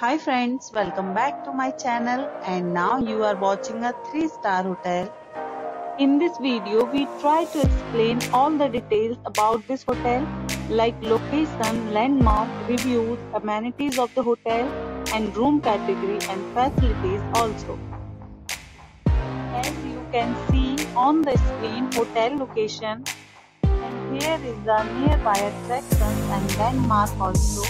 Hi friends, welcome back to my channel and now you are watching a 3-star hotel. In this video, we try to explain all the details about this hotel like location, landmark, reviews, amenities of the hotel and room category and facilities also. As you can see on the screen hotel location and here is the nearby attractions and landmark also.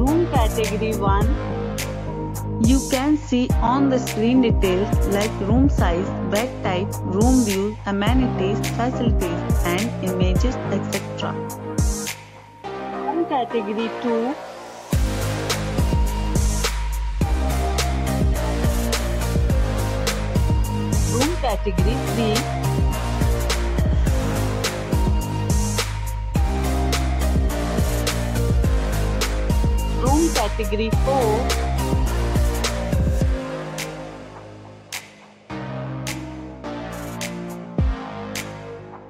Room category 1 You can see on the screen details like room size, bed type, room view, amenities, facilities and images etc. Room category 2 Room category 3 category 4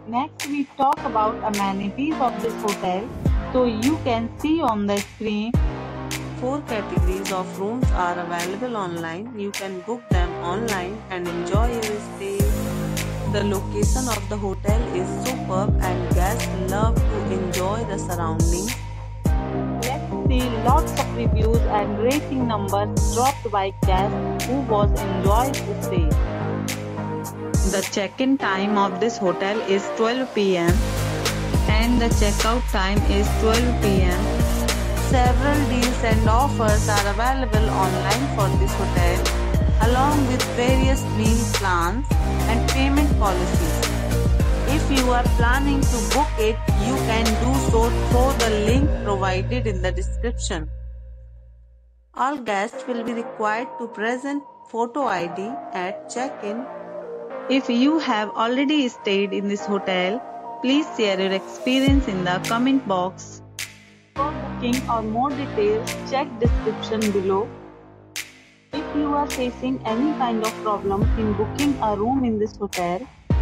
Next we talk about amenities of this hotel. So you can see on the screen Four categories of rooms are available online. You can book them online and enjoy your stay. The location of the hotel is superb and guests love to enjoy the surroundings. See lots of reviews and rating numbers dropped by guests who was enjoyed the stay. The check-in time of this hotel is 12 pm and the checkout time is 12 pm. Several deals and offers are available online for this hotel, along with various meal plans and payment policies. You are planning to book it, you can do so through the link provided in the description. All guests will be required to present photo ID at check-in. If you have already stayed in this hotel, please share your experience in the comment box. For booking or more details, check description below. If you are facing any kind of problem in booking a room in this hotel,